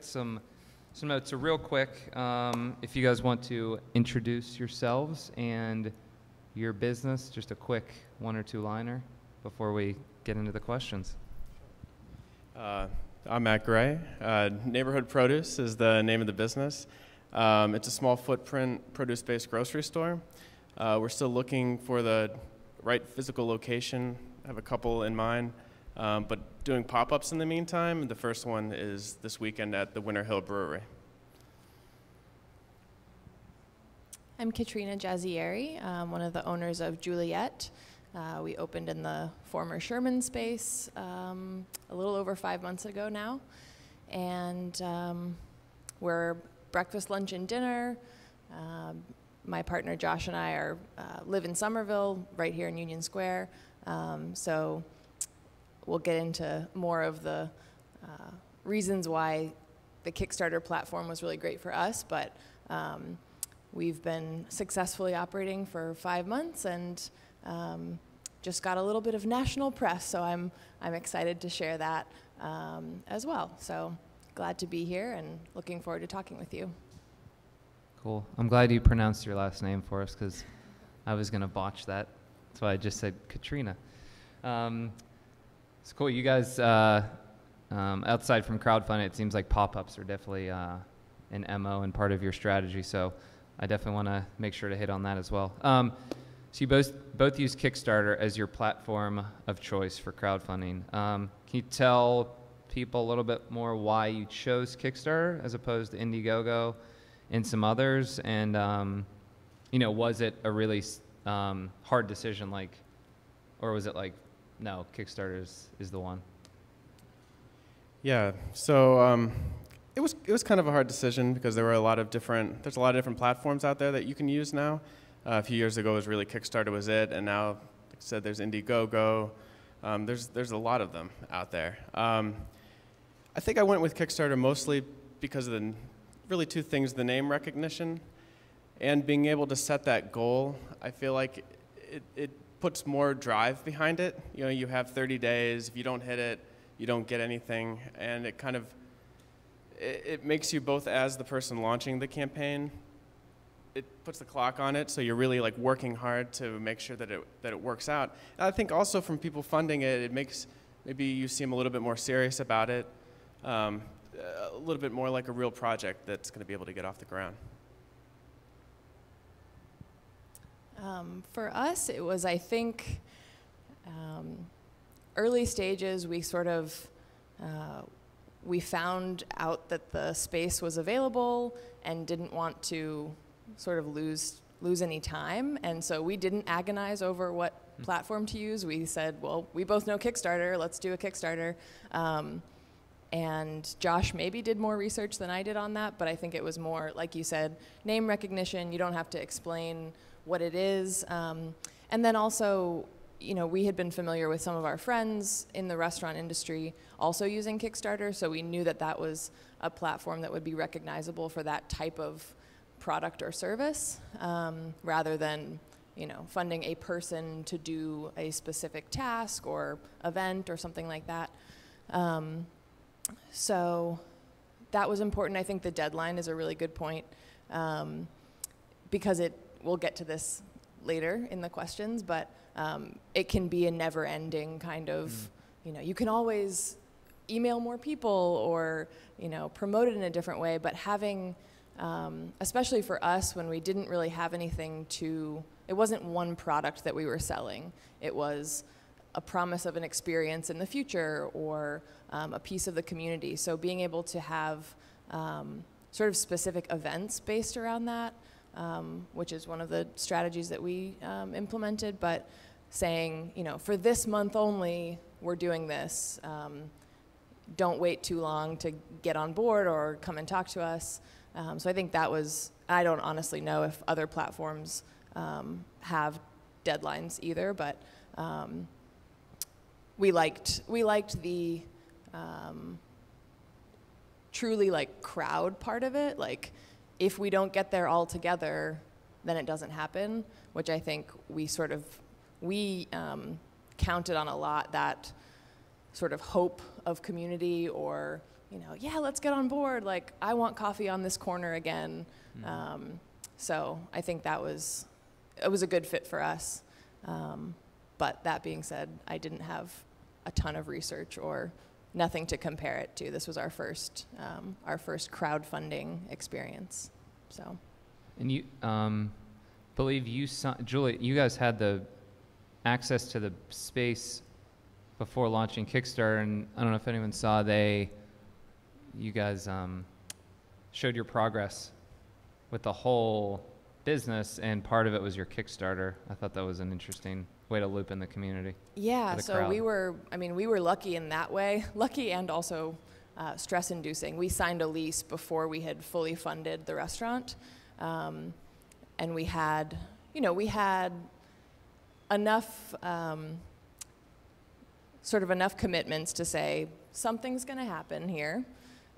got some some notes. So real quick, um, if you guys want to introduce yourselves and your business, just a quick one or two liner before we get into the questions. Uh, I'm Matt Gray. Uh, Neighborhood Produce is the name of the business. Um, it's a small footprint produce based grocery store. Uh, we're still looking for the right physical location. I have a couple in mind, um, but doing pop ups in the meantime. The first one is this weekend at the Winter Hill Brewery. I'm Katrina Jazayeri, um, one of the owners of Juliet. Uh, we opened in the former Sherman space um, a little over five months ago now. And um, we're breakfast, lunch, and dinner. Um, my partner Josh and I are uh, live in Somerville, right here in Union Square. Um, so we'll get into more of the uh, reasons why the Kickstarter platform was really great for us, but um, we've been successfully operating for five months and um, just got a little bit of national press, so I'm, I'm excited to share that um, as well. So glad to be here and looking forward to talking with you. Cool. I'm glad you pronounced your last name for us because I was going to botch that. That's why I just said Katrina. Um, it's cool. You guys, uh, um, outside from crowdfunding, it seems like pop ups are definitely uh, an MO and part of your strategy. So I definitely want to make sure to hit on that as well. Um, so you both, both use Kickstarter as your platform of choice for crowdfunding. Um, can you tell people a little bit more why you chose Kickstarter as opposed to Indiegogo and some others? And, um, you know, was it a really um, hard decision, like, or was it like, no, Kickstarter is, is the one? Yeah, so um, it was it was kind of a hard decision because there were a lot of different there's a lot of different platforms out there that you can use now. Uh, a few years ago, it was really Kickstarter was it, and now, like I said, there's Indiegogo. Um, there's there's a lot of them out there. Um, I think I went with Kickstarter mostly because of the really two things: the name recognition and being able to set that goal. I feel like it, it puts more drive behind it. You know, you have 30 days. If you don't hit it, you don't get anything, and it kind of it, it makes you both as the person launching the campaign it puts the clock on it, so you're really like working hard to make sure that it that it works out. And I think also from people funding it, it makes maybe you seem a little bit more serious about it, um, a little bit more like a real project that's going to be able to get off the ground. Um, for us, it was I think um, early stages. We sort of uh, we found out that the space was available and didn't want to sort of lose lose any time and so we didn't agonize over what mm. platform to use we said well we both know kickstarter let's do a kickstarter um, and josh maybe did more research than i did on that but i think it was more like you said name recognition you don't have to explain what it is um, and then also you know, we had been familiar with some of our friends in the restaurant industry also using Kickstarter, so we knew that that was a platform that would be recognizable for that type of product or service, um, rather than, you know, funding a person to do a specific task or event or something like that. Um, so that was important. I think the deadline is a really good point um, because it. We'll get to this later in the questions, but um, it can be a never-ending kind of, mm. you know, you can always email more people or, you know, promote it in a different way, but having, um, especially for us when we didn't really have anything to, it wasn't one product that we were selling. It was a promise of an experience in the future or um, a piece of the community. So being able to have um, sort of specific events based around that um, which is one of the strategies that we um, implemented, but saying, you know, for this month only, we're doing this. Um, don't wait too long to get on board or come and talk to us. Um, so I think that was, I don't honestly know if other platforms um, have deadlines either, but we liked, we liked the truly like crowd part of it, like if we don't get there all together, then it doesn't happen, which I think we sort of, we um, counted on a lot that sort of hope of community or you know, yeah, let's get on board. Like, I want coffee on this corner again. Mhm. Um, so I think that was it was a good fit for us. Um, but that being said, I didn't have a ton of research or nothing to compare it to. This was our first um, our first crowdfunding experience. So And you, um, believe you, Julie, you guys had the access to the space before launching Kickstarter, and I don't know if anyone saw they, you guys um, showed your progress with the whole business, and part of it was your Kickstarter. I thought that was an interesting way to loop in the community. Yeah, the so we were, I mean, we were lucky in that way, lucky and also uh, stress inducing. We signed a lease before we had fully funded the restaurant. Um, and we had, you know, we had enough, um, sort of enough commitments to say something's going to happen here.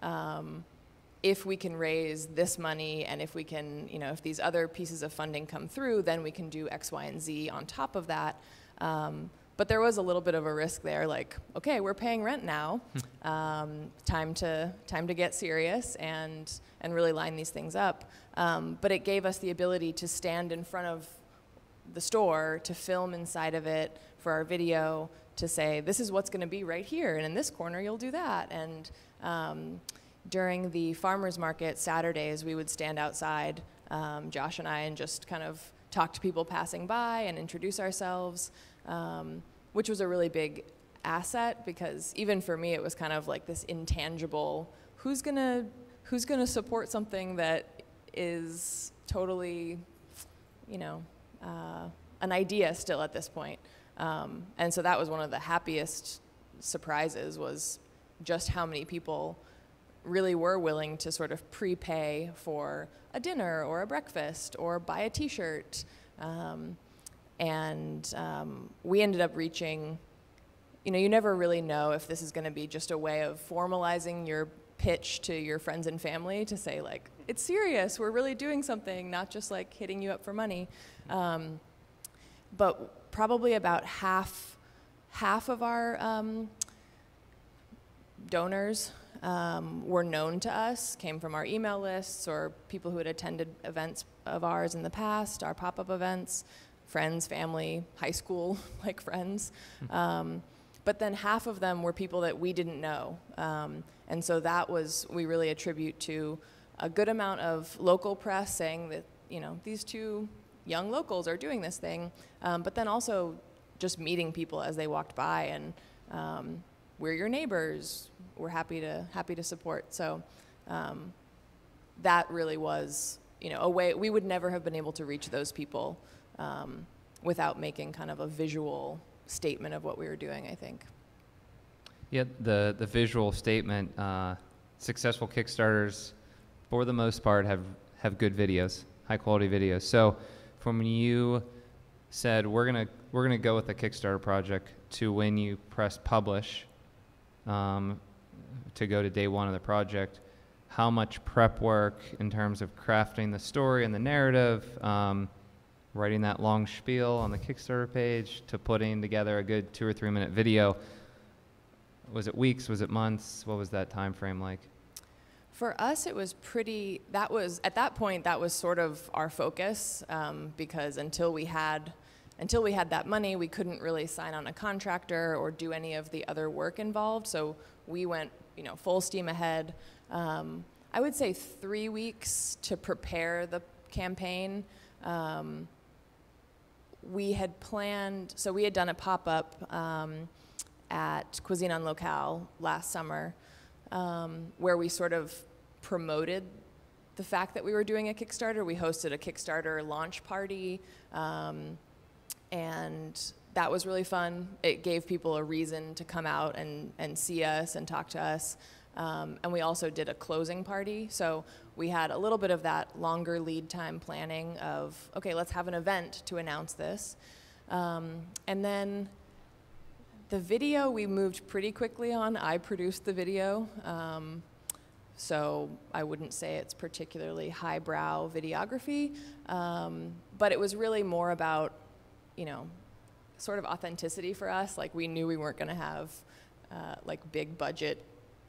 Um, if we can raise this money and if we can, you know, if these other pieces of funding come through, then we can do X, Y, and Z on top of that. Um, but there was a little bit of a risk there, like, okay, we're paying rent now. um, time to time to get serious and and really line these things up. Um, but it gave us the ability to stand in front of the store, to film inside of it for our video, to say this is what's going to be right here, and in this corner you'll do that. And um, during the farmers market Saturdays, we would stand outside, um, Josh and I, and just kind of talk to people passing by and introduce ourselves, um, which was a really big asset because even for me, it was kind of like this intangible who's gonna who's gonna support something that is totally, you know, uh, an idea still at this point. Um, and so that was one of the happiest surprises was just how many people really were willing to sort of prepay for a dinner or a breakfast or buy a T-shirt. Um, and um, we ended up reaching, you know, you never really know if this is going to be just a way of formalizing your pitch to your friends and family to say like, it's serious, we're really doing something, not just like hitting you up for money. Um, but probably about half, half of our um, donors um, were known to us, came from our email lists or people who had attended events of ours in the past, our pop up events, friends, family, high school like friends. Um, but then half of them were people that we didn't know. Um, and so that was, we really attribute to a good amount of local press saying that, you know, these two young locals are doing this thing, um, but then also just meeting people as they walked by and um, we're your neighbors. We're happy to happy to support. So um, that really was, you know, a way we would never have been able to reach those people um, without making kind of a visual statement of what we were doing. I think. Yeah, the, the visual statement, uh, successful Kickstarters, for the most part, have, have good videos, high quality videos. So from when you said, we're going to we're gonna go with the Kickstarter project to when you press publish um, to go to day one of the project, how much prep work in terms of crafting the story and the narrative, um, writing that long spiel on the Kickstarter page, to putting together a good two or three minute video was it weeks was it months what was that time frame like For us, it was pretty. That was at that point. That was sort of our focus um, because until we had, until we had that money, we couldn't really sign on a contractor or do any of the other work involved. So we went, you know, full steam ahead. Um, I would say three weeks to prepare the campaign. Um, we had planned, so we had done a pop up um, at Cuisine en Locale last summer um, where we sort of promoted the fact that we were doing a Kickstarter. We hosted a Kickstarter launch party, um, and that was really fun. It gave people a reason to come out and, and see us and talk to us. Um, and we also did a closing party. So we had a little bit of that longer lead time planning of, okay, let's have an event to announce this. Um, and then the video we moved pretty quickly on. I produced the video. Um, so I wouldn't say it's particularly highbrow videography, um, but it was really more about, you know, sort of authenticity for us. Like we knew we weren't going to have uh, like big budget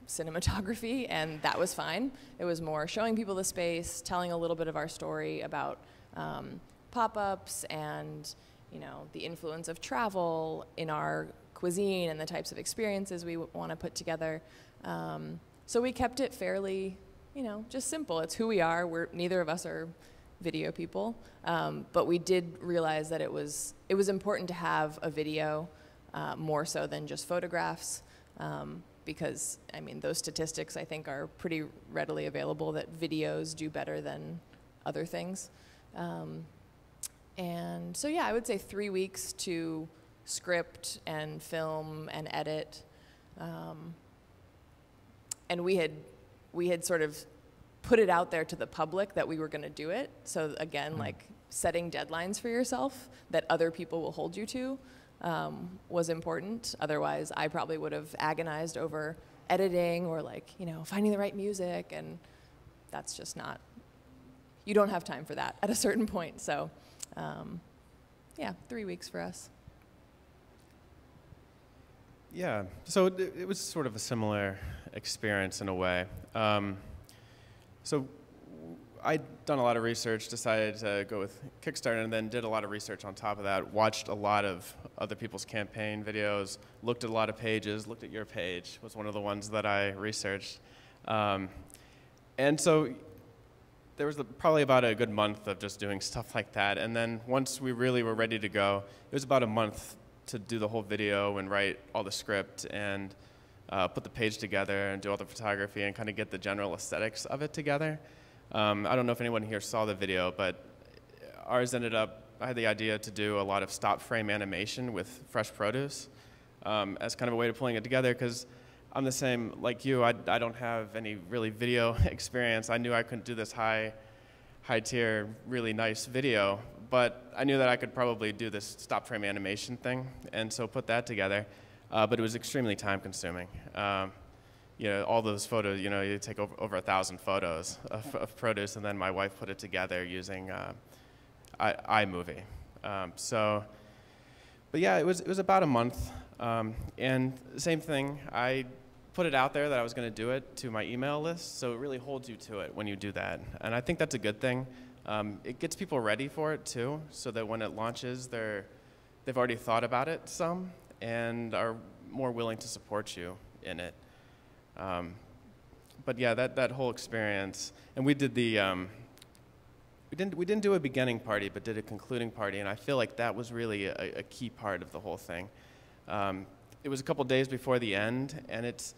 cinematography, and that was fine. It was more showing people the space, telling a little bit of our story about um, pop-ups and you know the influence of travel in our cuisine and the types of experiences we want to put together. Um, so we kept it fairly, you know, just simple. It's who we are. We're neither of us are video people, um, but we did realize that it was it was important to have a video uh, more so than just photographs. Um, because I mean those statistics I think are pretty readily available that videos do better than other things. Um, and so yeah, I would say three weeks to script and film and edit. Um, and we had we had sort of put it out there to the public that we were going to do it. So again, mm. like setting deadlines for yourself that other people will hold you to um, was important. Otherwise, I probably would have agonized over editing or like you know finding the right music, and that's just not. You don't have time for that at a certain point. So, um, yeah, three weeks for us. Yeah, so it, it was sort of a similar experience in a way. Um, so I'd done a lot of research, decided to go with Kickstarter, and then did a lot of research on top of that. Watched a lot of other people's campaign videos, looked at a lot of pages, looked at your page, was one of the ones that I researched. Um, and so there was probably about a good month of just doing stuff like that. And then once we really were ready to go, it was about a month to do the whole video and write all the script and uh, put the page together and do all the photography and kind of get the general aesthetics of it together. Um, I don't know if anyone here saw the video, but ours ended up, I had the idea to do a lot of stop frame animation with fresh produce um, as kind of a way of pulling it together because I'm the same like you. I, I don't have any really video experience. I knew I couldn't do this high, high tier, really nice video, but I knew that I could probably do this stop frame animation thing, and so put that together. Uh, but it was extremely time consuming. Um, you know, all those photos, you know, you take over, over a thousand photos of, of, produce, and then my wife put it together using uh, I, iMovie. Um, so, but yeah, it was, it was about a month. Um, and same thing, I put it out there that I was going to do it to my email list, so it really holds you to it when you do that. And I think that's a good thing. Um, it gets people ready for it too, so that when it launches, they're, they've already thought about it some and are more willing to support you in it. Um, but yeah, that, that whole experience, and we did the, um, we didn't, we didn't do a beginning party, but did a concluding party, and I feel like that was really a, a key part of the whole thing. Um, it was a couple days before the end, and it's,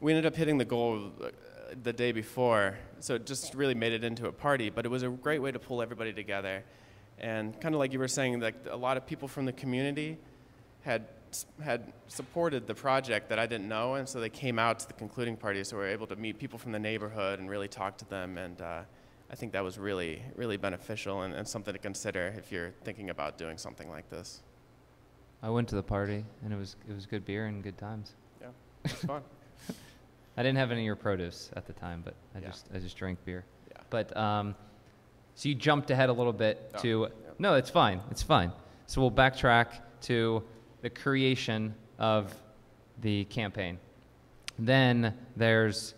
we ended up hitting the goal the day before, so it just really made it into a party. But it was a great way to pull everybody together, and kind of like you were saying, like a lot of people from the community had had supported the project that I didn't know, and so they came out to the concluding party, so we were able to meet people from the neighborhood and really talk to them, and uh, I think that was really, really beneficial and, and, something to consider if you're thinking about doing something like this. I went to the party, and it was it was good beer and good times. Yeah, it was fun. I didn't have any of your produce at the time, but I yeah. just I just drank beer. Yeah. But um, so you jumped ahead a little bit oh, to yeah. no, it's fine, it's fine. So we'll backtrack to the creation of the campaign. Then there's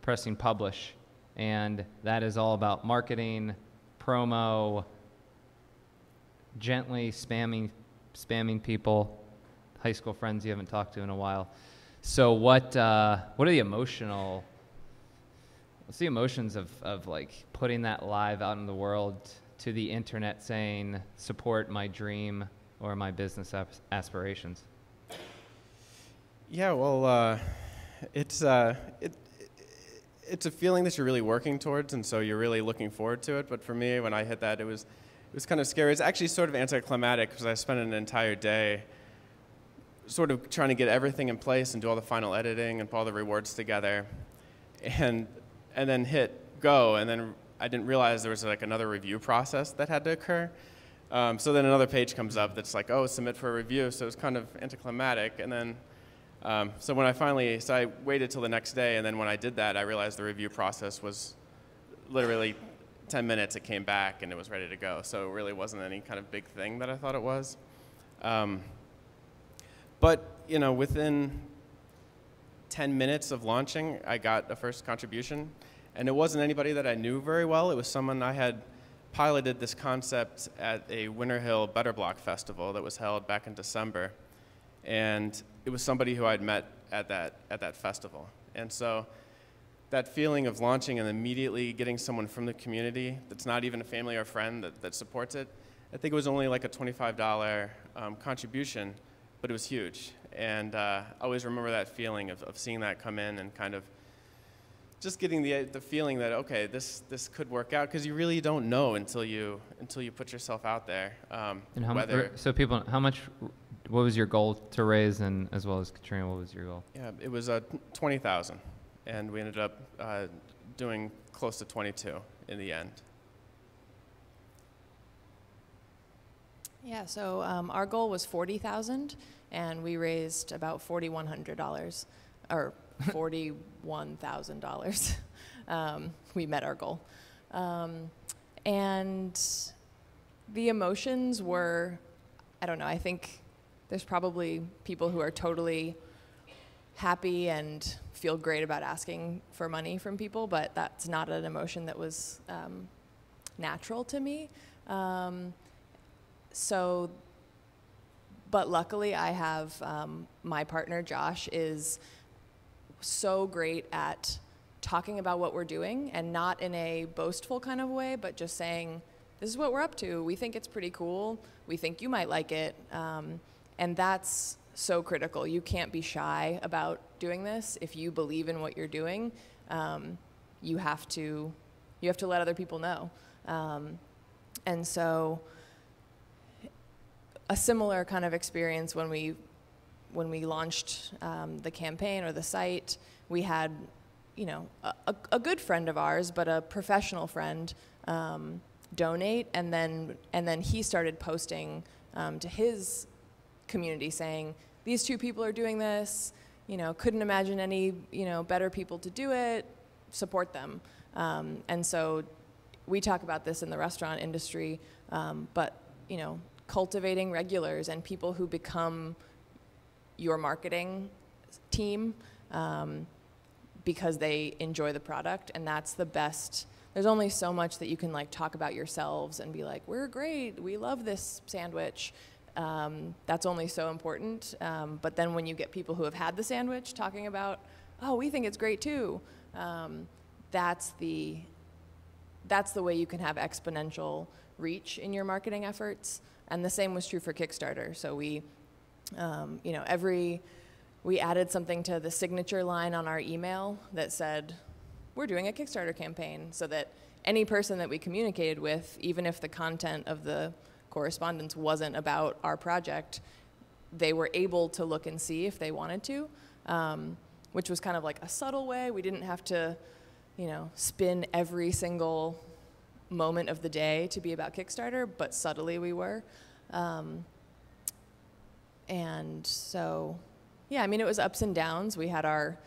pressing publish, and that is all about marketing, promo, gently spamming, spamming people, high school friends you haven't talked to in a while. So what uh, what are the emotional what's the emotions of, of like putting that live out in the world to the internet saying support my dream or my business aspirations? Yeah, well, uh, it's uh, it, it's a feeling that you're really working towards, and so you're really looking forward to it. But for me, when I hit that, it was it was kind of scary. It's actually sort of anticlimactic because I spent an entire day sort of trying to get everything in place and do all the final editing and put all the rewards together, and and then hit go, and then I didn't realize there was like another review process that had to occur. Um, so then another page comes up that's like, oh, submit for a review. So it's kind of anticlimactic. And then, um, so when I finally, so I waited till the next day, and then when I did that, I realized the review process was literally 10 minutes. It came back and it was ready to go. So it really wasn't any kind of big thing that I thought it was. Um, but you know, within 10 minutes of launching, I got a first contribution. And it wasn't anybody that I knew very well. It was someone I had piloted this concept at a Winter Hill Better Block Festival that was held back in December. And it was somebody who I'd met at that, at that festival. And so that feeling of launching and immediately getting someone from the community that's not even a family or friend that, that supports it, I think it was only like a $25 um, contribution, but it was huge. And uh, I always remember that feeling of, of seeing that come in and kind of just getting the, the feeling that, okay, this, this could work out, because you really don't know until you, until you put yourself out there. Um, And how much? whether, So people, how much? What was your goal to raise, and as well as Katrina, what was your goal? yeah, it was uh, 20,000, and we ended up uh, doing close to 22 in the end. Yeah, so um, our goal was forty thousand, and we raised about forty-one hundred dollars, or forty-one thousand dollars. Um, we met our goal, um, and the emotions were, I don't know. I think there's probably people who are totally happy and feel great about asking for money from people, but that's not an emotion that was um, natural to me. Um, so but luckily i have um, my partner josh is so great at talking about what we're doing and not in a boastful kind of way but just saying this is what we're up to. We think it's pretty cool. We think you might like it. Um, and that's so critical. You can't be shy about doing this. If you believe in what you're doing um, you have to you have to let other people know. Um, and so a similar kind of experience when we when we launched um, the campaign or the site. We had, you know, a, a, good friend of ours, but a professional friend, um, donate, and then and then he started posting um, to his community saying, "These two people are doing this. You know, couldn't imagine any you know better people to do it. Support them." Um, and so, we talk about this in the restaurant industry, um, but you know, cultivating regulars and people who become your marketing team um, because they enjoy the product and that's the best. There's only so much that you can like talk about yourselves and be like we're great. We love this sandwich. Um, that's only so important um, but then when you get people who have had the sandwich talking about oh we think it's great too um, that's the that's the way you can have exponential reach in your marketing efforts and the same was true for Kickstarter. So we, um, you know, every, we added something to the signature line on our email that said, we're doing a Kickstarter campaign so that any person that we communicated with, even if the content of the correspondence wasn't about our project, they were able to look and see if they wanted to, um, which was kind of like a subtle way. We didn't have to, you know, spin every single moment of the day to be about Kickstarter, but subtly we were. Um, and so, yeah, I mean, it was ups and downs. We had our,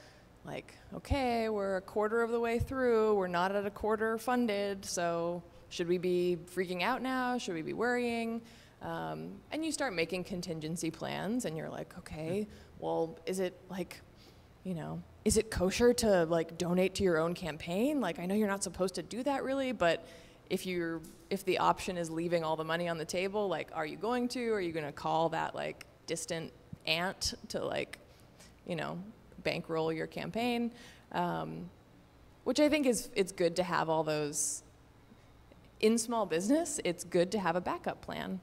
like, okay, we're a quarter of the way through, we're not at a quarter funded, so should we be freaking out now? Should we be worrying? Um, and you start making contingency plans, and you're like, okay, well, is it like, you know, is it kosher to like donate to your own campaign? Like, I know you're not supposed to do that really, but if you're if the option is leaving all the money on the table, like, are you going to? Are you going to call that like distant aunt to like, you know, bankroll your campaign? Um, which I think is it's good to have all those. In small business, it's good to have a backup plan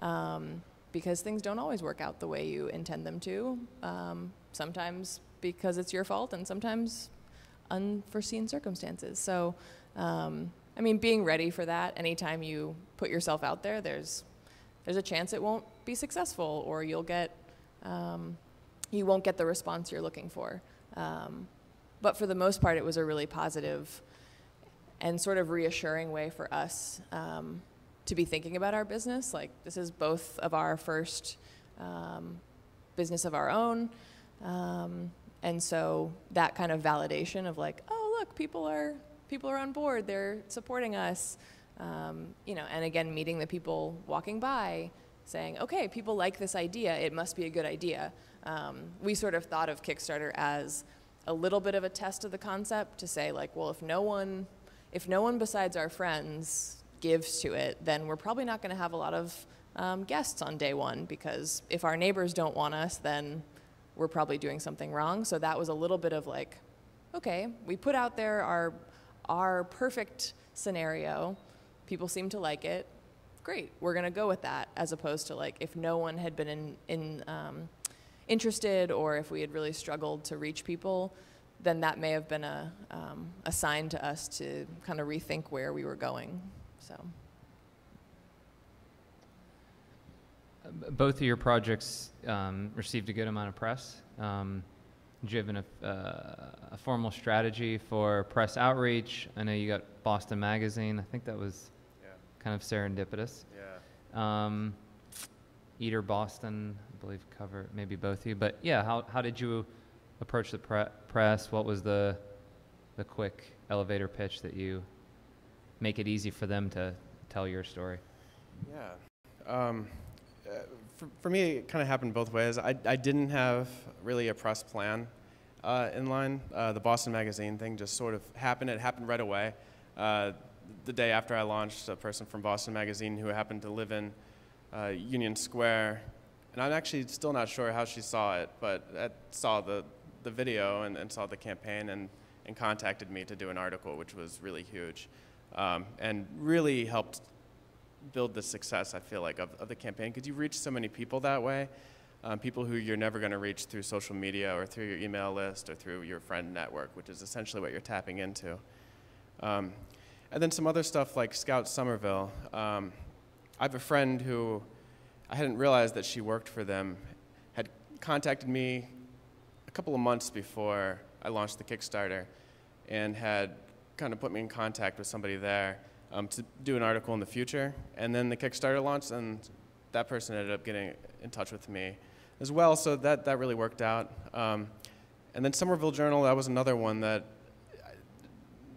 um, because things don't always work out the way you intend them to. Um, sometimes because it's your fault, and sometimes unforeseen circumstances. So. Um, I mean, being ready for that. Anytime you put yourself out there, there's there's a chance it won't be successful, or you'll get um, you won't get the response you're looking for. Um, but for the most part, it was a really positive and sort of reassuring way for us um, to be thinking about our business. Like this is both of our first um, business of our own, um, and so that kind of validation of like, oh look, people are people are on board, they're supporting us. Um, you know, and again, meeting the people walking by, saying, okay, people like this idea, it must be a good idea. Um, we sort of thought of Kickstarter as a little bit of a test of the concept to say like, well, if no one, if no one besides our friends gives to it, then we're probably not going to have a lot of um, guests on day one because if our neighbors don't want us, then we're probably doing something wrong. So that was a little bit of like, okay, we put out there our our perfect scenario. People seem to like it. Great, we're gonna go with that, as opposed to like if no one had been in, in um, interested or if we had really struggled to reach people, then that may have been a, um, a sign to us to kind of rethink where we were going. So. Both of your projects um, received a good amount of press. Um, do you have an, uh, a formal strategy for press outreach? I know you got Boston Magazine. I think that was. Kind of serendipitous. Yeah. Um, Eater Boston, I believe, cover maybe both of you. But yeah, how, how did you approach the pre- press? What was the the quick elevator pitch that you make it easy for them to tell your story? Yeah. Um, uh, for, for me, it kind of happened both ways. I, I didn't have really a press plan uh, in line. Uh, the Boston Magazine thing just sort of happened. It happened right away. Uh, the day after I launched, a person from Boston Magazine who happened to live in uh, Union Square, and I'm actually still not sure how she saw it, but I saw the, the video and, and saw the campaign and, and contacted me to do an article, which was really huge um, and really helped build the success, I feel like, of, of the campaign because you reach so many people that way. Um, people who you're never going to reach through social media or through your email list or through your friend network, which is essentially what you're tapping into. Um, and then some other stuff like Scout Somerville. Um, I have a friend who I hadn't realized that she worked for them, had contacted me a couple of months before I launched the Kickstarter and had kind of put me in contact with somebody there um, to do an article in the future. And then the Kickstarter launched, and that person ended up getting in touch with me as well. So that, that really worked out. Um, and then Somerville Journal, that was another one that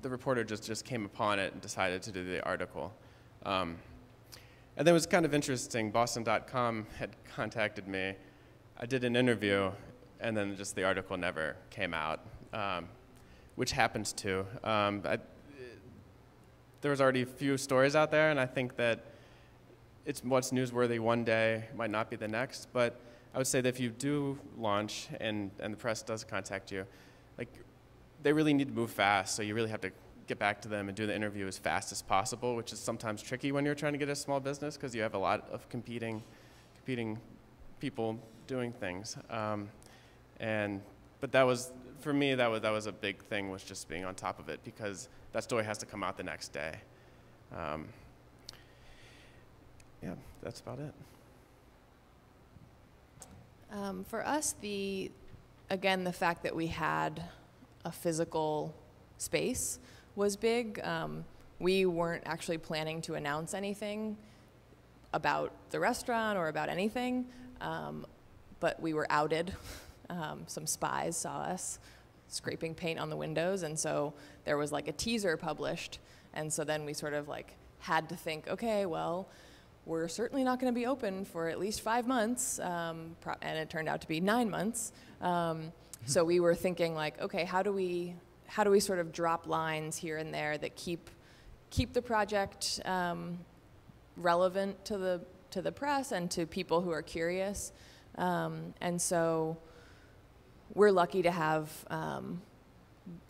the reporter just, just came upon it and decided to do the article. Um, and then it was kind of interesting. Boston.com had contacted me. I did an interview, and then just the article never came out, um, which happens too. Um, I, there was already a few stories out there, and I think that it's what's newsworthy one day might not be the next. But I would say that if you do launch and, and the press does contact you, like they really need to move fast. So you really have to get back to them and do the interview as fast as possible, which is sometimes tricky when you're trying to get a small business because you have a lot of competing, competing people doing things. Um, and but that was for me that was that was a big thing was just being on top of it because that story has to come out the next day. Um, yeah, that's about it. Um, for us, the again the fact that we had a physical space was big. Um, we weren't actually planning to announce anything about the restaurant or about anything, um, but we were outed. Um, some spies saw us scraping paint on the windows, and so there was like a teaser published, and so then we sort of like had to think, okay, well, we're certainly not going to be open for at least five months, um, and it turned out to be nine months. Um, so we were thinking like, okay, how do we how do we sort of drop lines here and there that keep keep the project um, relevant to the to the press and to people who are curious, um, and so we're lucky to have um,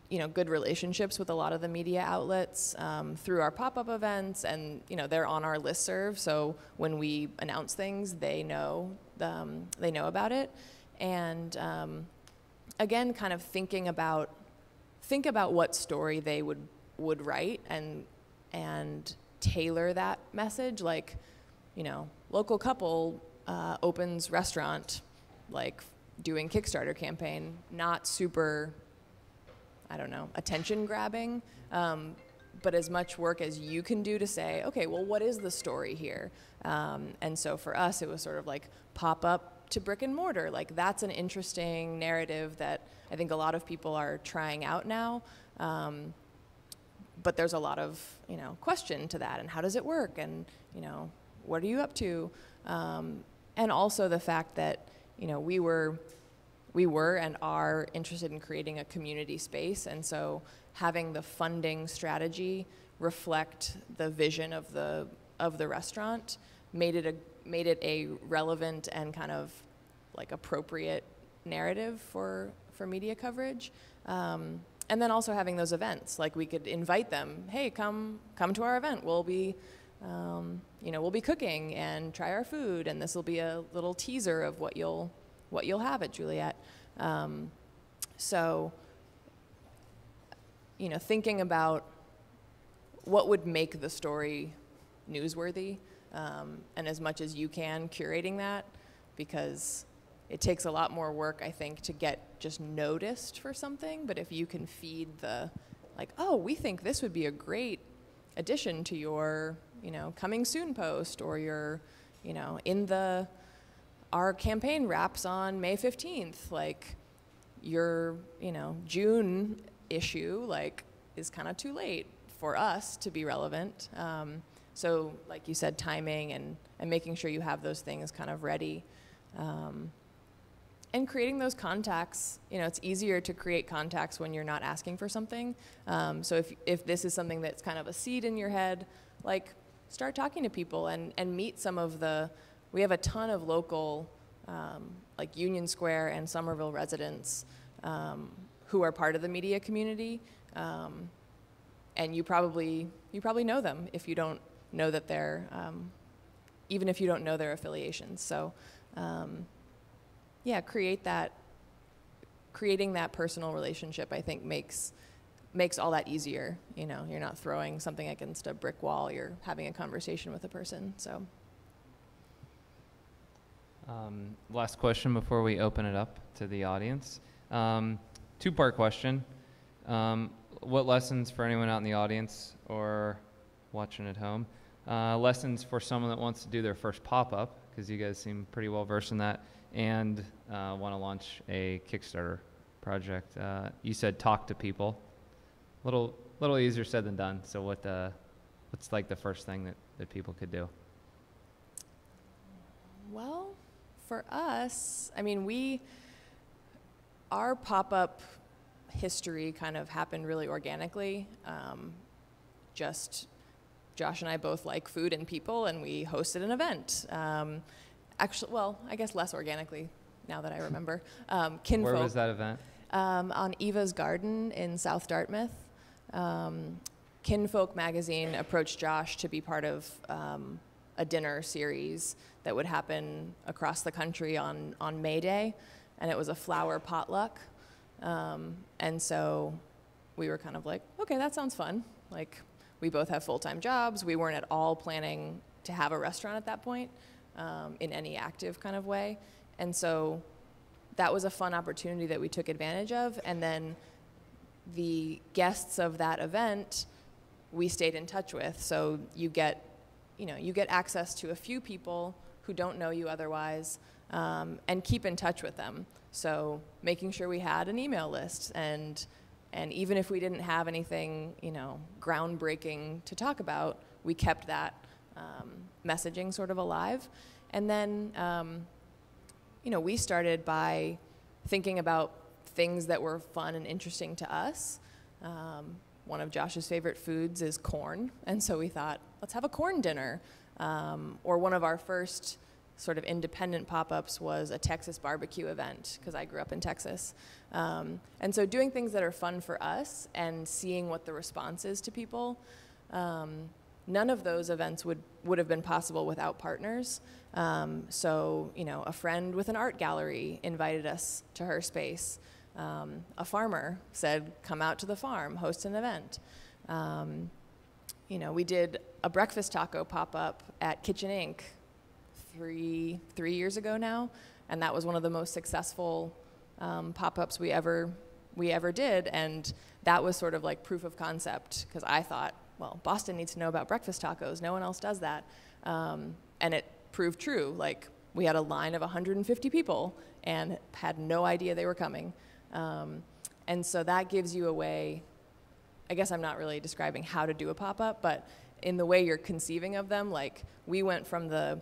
you know good relationships with a lot of the media outlets um, through our pop-up events and you know they're on our listserv. So when we announce things they know um, they know about it. And um, again kind of thinking about think about what story they would would write and and tailor that message like you know local couple uh, opens restaurant like doing kickstarter campaign not super I don't know, attention grabbing, um, but as much work as you can do to say, okay, well, what is the story here? Um, and so for us, it was sort of like pop up to brick and mortar. Like that's an interesting narrative that I think a lot of people are trying out now. Um, but there's a lot of you know question to that, and how does it work, and you know what are you up to, um, and also the fact that you know we were we were and are interested in creating a community space, and so having the funding strategy reflect the vision of the of the restaurant made it a made it a relevant and kind of like appropriate narrative for for media coverage. Um, and then also having those events, like we could invite them, hey, come come to our event. We'll be, um, you know, we'll be cooking and try our food, and this will be a little teaser of what you'll what you'll have at Juliet. Um, so, you know, thinking about what would make the story newsworthy, um, and as much as you can, curating that, because it takes a lot more work, I think, to get just noticed for something. But if you can feed the, like, oh, we think this would be a great addition to your, you know, coming soon post or your, you know, in the, our campaign wraps on May 15th. Like, your, you know, June issue, like, is kind of too late for us to be relevant. Um, so, like you said, timing and, and making sure you have those things kind of ready. Um, and creating those contacts you know it's easier to create contacts when you're not asking for something um, so if, if this is something that's kind of a seed in your head like start talking to people and, and meet some of the we have a ton of local um, like union square and somerville residents um, who are part of the media community um, and you probably you probably know them if you don't know that they're um, even if you don't know their affiliations so um, yeah, create that, creating that personal relationship, I think makes makes all that easier. You know, you're not throwing something against a brick wall. You're having a conversation with a person. So. Um, last question before we open it up to the audience. Um, two-part question. Um, what lessons for anyone out in the audience or watching at home? Uh, lessons for someone that wants to do their first pop-up, because you guys seem pretty well versed in that and uh, want to launch a Kickstarter project. Uh, you said talk to people. Little little easier said than done. So what uh, what's like the first thing that, that people could do? Well, for us, I mean, we our pop up history kind of happened really organically. Um, just Josh and I both like food and people, and we hosted an event. Um, actually, well, I guess less organically now that I remember. Um, Kinfolk. Where was that event? Um, on Eva's Garden in South Dartmouth. Um, Kinfolk magazine approached Josh to be part of um, a dinner series that would happen across the country on, on May Day, and it was a flower potluck. Um, and so we were kind of like, okay, that sounds fun. Like, we both have full time jobs. We weren't at all planning to have a restaurant at that point um, in any active kind of way. And so that was a fun opportunity that we took advantage of. And then the guests of that event, we stayed in touch with. So you get, you know, you get access to a few people who don't know you otherwise, um, and keep in touch with them. So making sure we had an email list, and and even if we didn't have anything, you know, groundbreaking to talk about, we kept that um, messaging sort of alive. And then, um, you know, we started by thinking about things that were fun and interesting to us. Um, one of Josh's favorite foods is corn, and so we thought, let's have a corn dinner. Um, or one of our first sort of independent pop-ups was a Texas barbecue event because I grew up in Texas. Um, and so doing things that are fun for us and seeing what the response is to people. Um, none of those events would, would have been possible without partners. Um, so, you know, a friend with an art gallery invited us to her space. Um, a farmer said, come out to the farm, host an event. Um, you know, we did a breakfast taco pop up at Kitchen Inc. three, three years ago now, and that was one of the most successful um, pop ups we ever, we ever did. And that was sort of like proof of concept because I thought, well, Boston needs to know about breakfast tacos. No one else does that. Um, and it proved true. Like, we had a line of 150 people and had no idea they were coming. Um, and so that gives you a way, I guess I'm not really describing how to do a pop up, but in the way you're conceiving of them, like, we went from the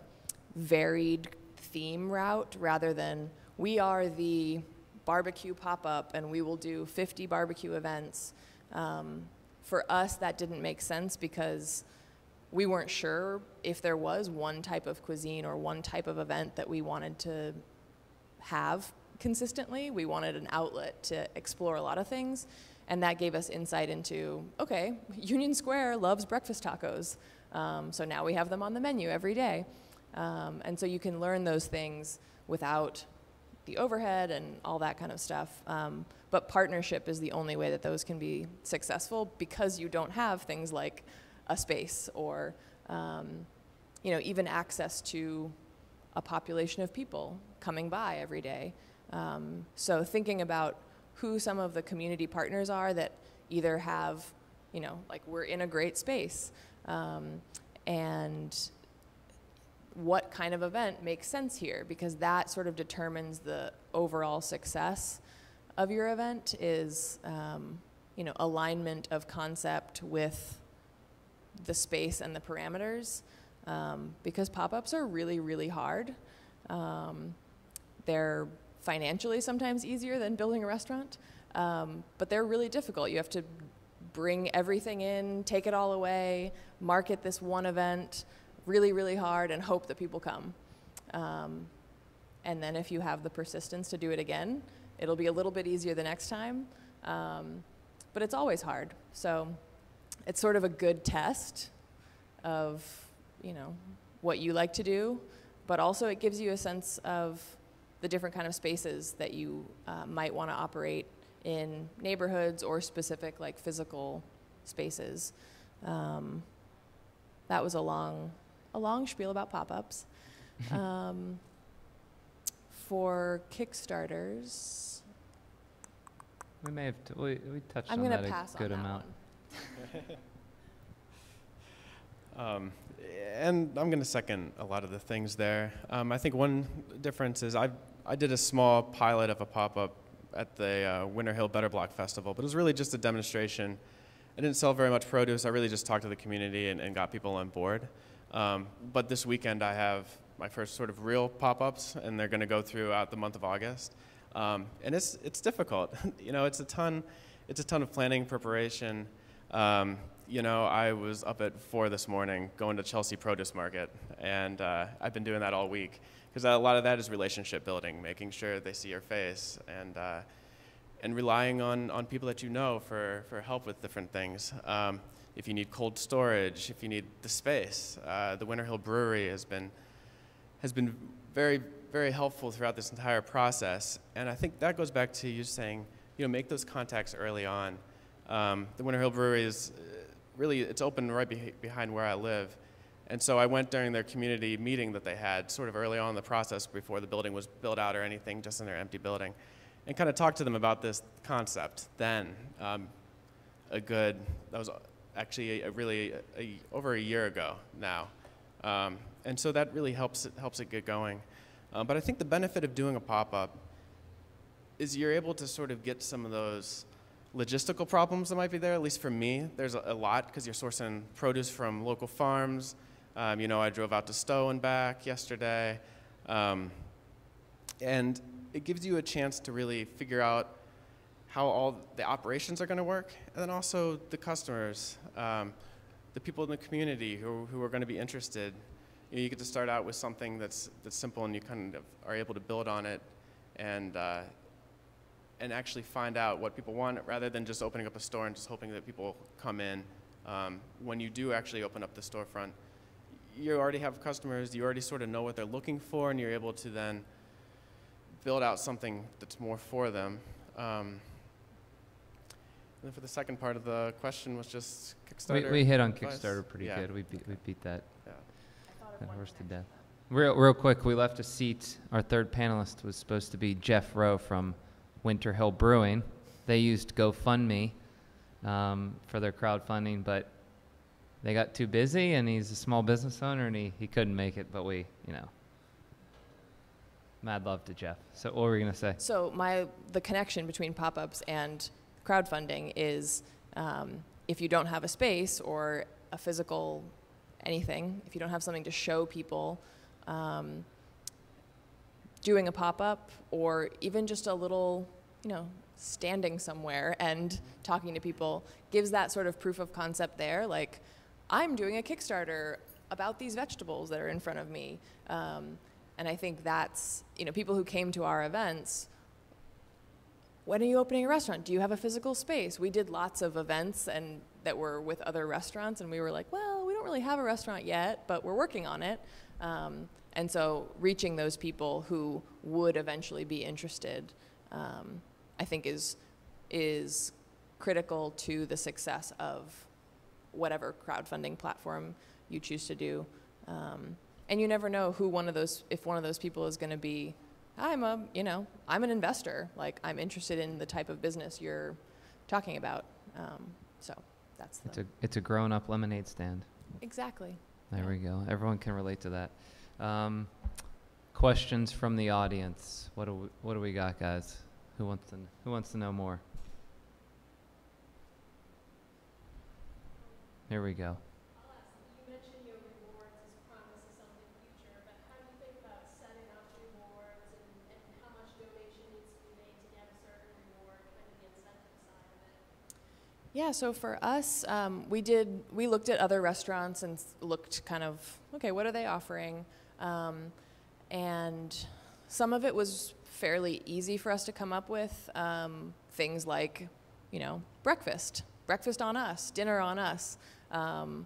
varied theme route rather than we are the barbecue pop up and we will do 50 barbecue events. Um, for us, that didn't make sense because we weren't sure if there was one type of cuisine or one type of event that we wanted to have consistently. We wanted an outlet to explore a lot of things. And that gave us insight into okay, Union Square loves breakfast tacos. Um, so now we have them on the menu every day. Um, and so you can learn those things without the overhead and all that kind of stuff. Um, but partnership is the only way that those can be successful because you don't have things like a space or um, you know even access to a population of people coming by every day. Um, so thinking about who some of the community partners are that either have you know like we're in a great space um, and what kind of event makes sense here because that sort of determines the overall success of your event is um, you know alignment of concept with the space and the parameters. Um, because pop-ups are really really hard. Um, they're financially sometimes easier than building a restaurant um, but they're really difficult. You have to bring everything in take it all away market this one event really, really hard and hope that people come. Um, and then if you have the persistence to do it again, it'll be a little bit easier the next time. Um, but it's always hard. So it's sort of a good test of, you know, what you like to do, but also it gives you a sense of the different kind of spaces that you uh, might want to operate in neighborhoods or specific like physical spaces. Um, that was a long a long spiel about pop-ups. um, for Kickstarters, We may have, t- we, we touched I'm on gonna that pass a good on that amount. Um, and I'm going to second a lot of the things there. Um, I think one difference is I I did a small pilot of a pop-up at the uh, Winter Hill Better Block Festival, but it was really just a demonstration. I didn't sell very much produce. I really just talked to the community and, and got people on board. Um, but this weekend I have my first sort of real pop-ups, and they're going to go throughout the month of August. Um, and it's it's difficult. you know, it's a ton, it's a ton of planning, preparation. Um, you know, I was up at four this morning going to Chelsea Produce Market, and uh, I've been doing that all week because a lot of that is relationship building, making sure they see your face, and uh, and relying on on people that you know for for help with different things. Um, if you need cold storage, if you need the space. Uh, the Winter Hill Brewery has been, has been very, very helpful throughout this entire process. And I think that goes back to you saying, you know, make those contacts early on. Um, the Winter Hill Brewery is uh, really, it's open right be- behind where I live. And so I went during their community meeting that they had sort of early on in the process before the building was built out or anything, just in their empty building, and kind of talked to them about this concept then. Um, a good, that was actually a, a really a, over a year ago now. Um, and so that really helps it, helps it get going. Uh, but I think the benefit of doing a pop-up is you're able to sort of get some of those logistical problems that might be there, at least for me. There's a, a lot because you're sourcing produce from local farms. Um, you know, I drove out to Stowe and back yesterday. Um, and it gives you a chance to really figure out how all the operations are going to work, and then also the customers, um, the people in the community who, who are going to be interested. You, know, you get to start out with something that's, that's simple and you kind of are able to build on it and, uh, and actually find out what people want rather than just opening up a store and just hoping that people come in. Um, when you do actually open up the storefront, you already have customers, you already sort of know what they're looking for, and you're able to then build out something that's more for them. Um, and for the second part of the question was just Kickstarter. We, we hit on advice? Kickstarter pretty Yeah. good. We beat, we beat that, Yeah. that horse to death. Real, real quick, we left a seat. Our third panelist was supposed to be Jeff Rowe from Winter Hill Brewing. They used GoFundMe um, for their crowdfunding, but they got too busy, and he's a small business owner, and he, he couldn't make it. But we, you know, mad love to Jeff. So what were we gonna say? So my the connection between pop-ups and crowdfunding is um, if you don't have a space or a physical anything, if you don't have something to show people, um, doing a pop up or even just a little, you know, standing somewhere and talking to people gives that sort of proof of concept there. Like, I'm doing a Kickstarter about these vegetables that are in front of me. Um, and I think that's, you know, people who came to our events, when are you opening a restaurant? Do you have a physical space? We did lots of events and that were with other restaurants, and we were like, well, we don't really have a restaurant yet, but we're working on it. Um, and so reaching those people who would eventually be interested, um, I think is is critical to the success of whatever crowdfunding platform you choose to do. Um, and you never know who one of those, if one of those people is going to be, I'm a, you know, I'm an investor. Like I'm interested in the type of business you're talking about. Um, so that's the It's a it's a grown up lemonade stand. exactly. There Yeah. we go. Everyone can relate to that. Um, questions from the audience. What do we, what do we got, guys? Who wants to Who wants to know more? Here we go. You mentioned your rewards as promise of something future, but how do you think about setting up rewards and, and how much donation needs to be made to get a certain reward, kind of the incentive side of it? Yeah, so for us, um, we did, we looked at other restaurants and looked kind of, okay, what are they offering? Um, and some of it was fairly easy for us to come up with. Um, things like, you know, breakfast, breakfast on us, dinner on us. Um,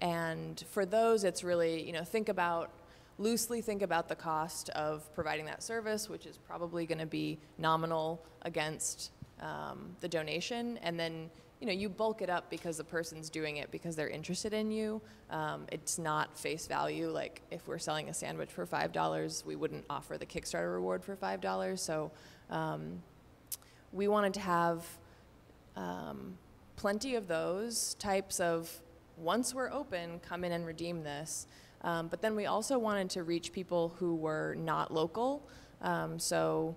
and for those, it's really, you know, think about, loosely think about the cost of providing that service, which is probably going to be nominal against um, the donation. And then, you know, you bulk it up because the person's doing it because they're interested in you. Um, it's not face value. Like if we're selling a sandwich for $5, we wouldn't offer the Kickstarter reward for $5. So um, we wanted to have um, plenty of those types of once we're open, come in and redeem this. Um, but then we also wanted to reach people who were not local. Um, so,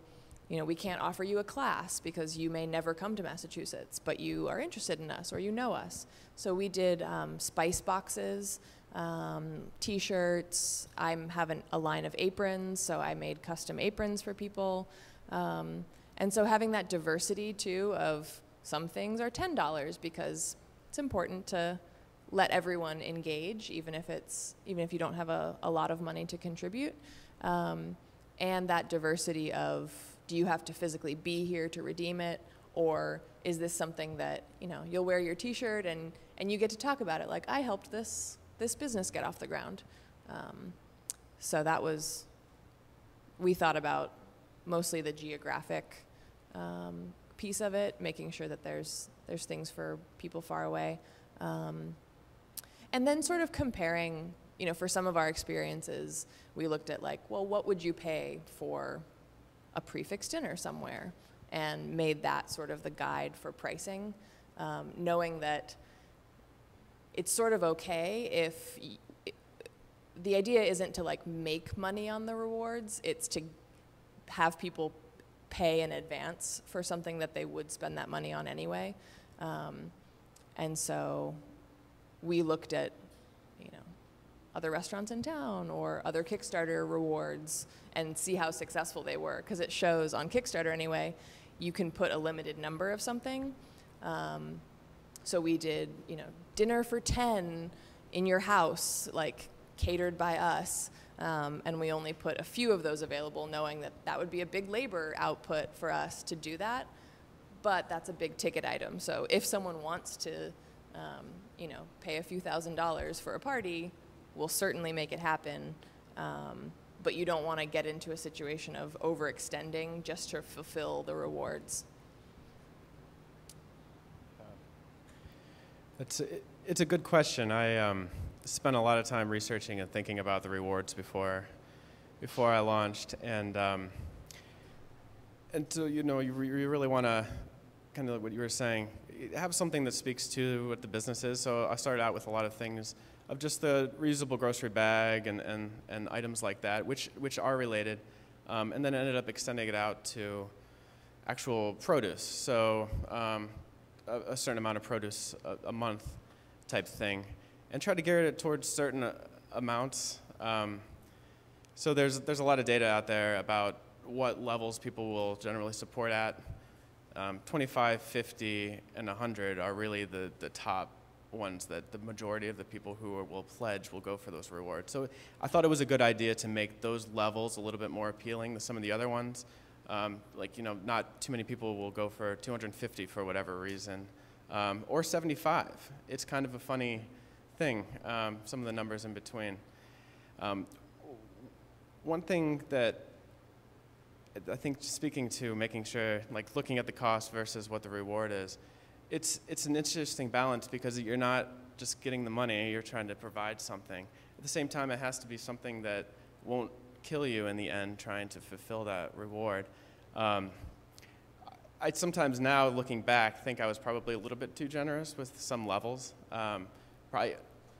you know, we can't offer you a class because you may never come to Massachusetts, but you are interested in us or you know us. So we did um, spice boxes, um, t-shirts. I have having a line of aprons, so I made custom aprons for people. Um, and so having that diversity too of some things are $10 because it's important to let everyone engage, even if it's even if you don't have a, a lot of money to contribute. Um, and that diversity of do you have to physically be here to redeem it, or is this something that you know you'll wear your T-shirt and and you get to talk about it like I helped this this business get off the ground. Um, so that was we thought about mostly the geographic um, piece of it, making sure that there's there's things for people far away, um, and then sort of comparing. You know, for some of our experiences, we looked at like, well, what would you pay for a prix fixe dinner somewhere, and made that sort of the guide for pricing, um, knowing that it's sort of okay if. The idea isn't to like make money on the rewards, it's to have people pay in advance for something that they would spend that money on anyway. Um, and so we looked at, other restaurants in town or other Kickstarter rewards and see how successful they were. Because it shows on Kickstarter anyway, you can put a limited number of something. Um, so we did, you know, dinner for 10 in your house, like catered by us. Um, and we only put a few of those available, knowing that that would be a big labor output for us to do that. But that's a big ticket item. So if someone wants to, um, you know, pay a few thousand dollars for a party, we'll certainly make it happen. Um, but you don't want to get into a situation of overextending just to fulfill the rewards. It's a, it's a good question. I um, spent a lot of time researching and thinking about the rewards before before I launched, and um, and so you know you, re- you really want to kind of like what you were saying have something that speaks to what the business is. So I started out with a lot of things of just the reusable grocery bag and, and, and items like that, which which are related, um, and then ended up extending it out to actual produce. So um, a, a certain amount of produce a, a month type thing and try to gear it towards certain uh, amounts. Um, So there's there's a lot of data out there about what levels people will generally support at. Um, 25, 50, and 100 are really the, the top ones that the majority of the people who are, will pledge will go for those rewards. So I thought it was a good idea to make those levels a little bit more appealing than some of the other ones. Um, like, you know, not too many people will go for 250 for whatever reason, um, or 75. It's kind of a funny thing, um, some of the numbers in between. Um, one thing that I think speaking to making sure, like looking at the cost versus what the reward is, it's, it's an interesting balance because you're not just getting the money, you're trying to provide something. At the same time, it has to be something that won't kill you in the end trying to fulfill that reward. Um, I sometimes now, looking back, think I was probably a little bit too generous with some levels. Um, probably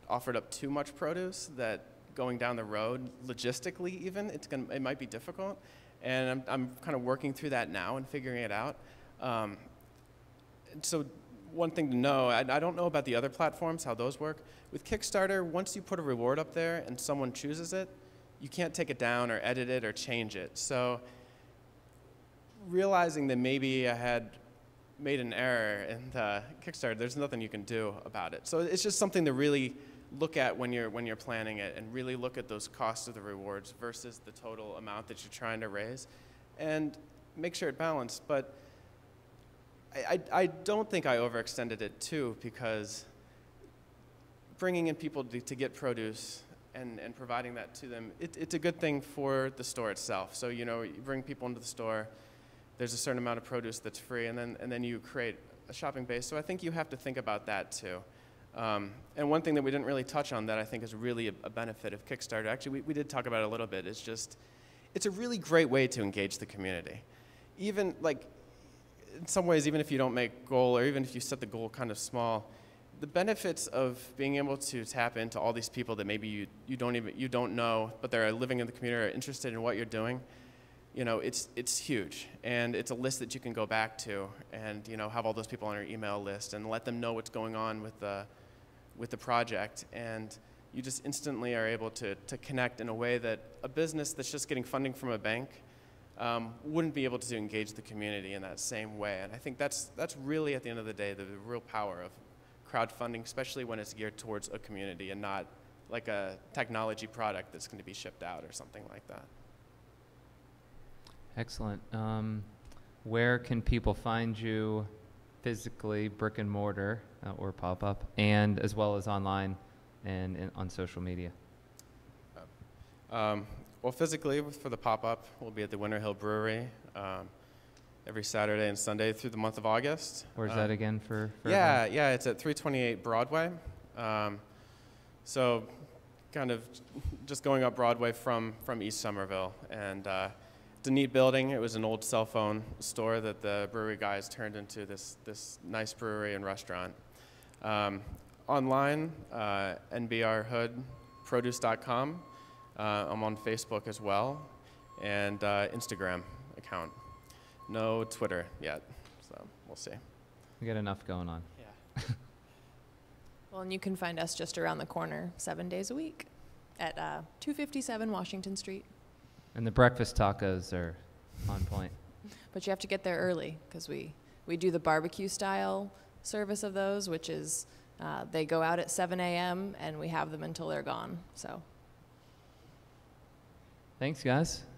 offered up too much produce that going down the road, logistically even, it's gonna, it might be difficult. And I'm, I'm kind of working through that now and figuring it out. Um, so one thing to know, I, I don't know about the other platforms, how those work. With Kickstarter, once you put a reward up there and someone chooses it, you can't take it down or edit it or change it. So realizing that maybe I had made an error in the Kickstarter, there's nothing you can do about it. So it's just something to really look at when you're when you're planning it and really look at those costs of the rewards versus the total amount that you're trying to raise and make sure it balanced. But I, I, don't think I overextended it too because bringing in people to, to get produce and, and providing that to them, it, it's a good thing for the store itself. So, you know, you bring people into the store, there's a certain amount of produce that's free, and then, and then you create a shopping base. So I think you have to think about that too. Um, and one thing that we didn't really touch on that I think is really a, a benefit of Kickstarter, actually, we, we did talk about it a little bit, is just it's a really great way to engage the community. Even like, in some ways, even if you don't make goal or even if you set the goal kind of small, the benefits of being able to tap into all these people that maybe you, you don't even you don't know, but they're living in the community, are interested in what you're doing, you know, it's it's huge, and it's a list that you can go back to, and you know, have all those people on your email list, and let them know what's going on with the with the project, and you just instantly are able to to connect in a way that a business that's just getting funding from a bank um, wouldn't be able to engage the community in that same way. And I think that's that's really at the end of the day the, the real power of crowdfunding, especially when it's geared towards a community and not like a technology product that's going to be shipped out or something like that. Excellent. Um, where can people find you physically, brick and mortar, uh, or pop up, and as well as online and, and on social media? Um, well, physically, for the pop up, we'll be at the Winter Hill Brewery um, every Saturday and Sunday through the month of August. Where's Um, that again for? for Yeah, everyone? yeah, it's at 328 Broadway. Um, so, kind of just going up Broadway from, from East Somerville. And uh, it's a neat building. It was an old cell phone store that the brewery guys turned into this, this nice brewery and restaurant. Um, online, uh, nbrhoodproduce.com. Uh, I'm on Facebook as well, and uh, Instagram account. No Twitter yet, so we'll see. We got enough going on. Yeah. Well, and you can find us just around the corner, seven days a week, at uh, 257 Washington Street. And the breakfast tacos are on point. But you have to get there early because we, we do the barbecue style service of those, which is uh, they go out at 7 a.m. and we have them until they're gone. So Thanks, guys.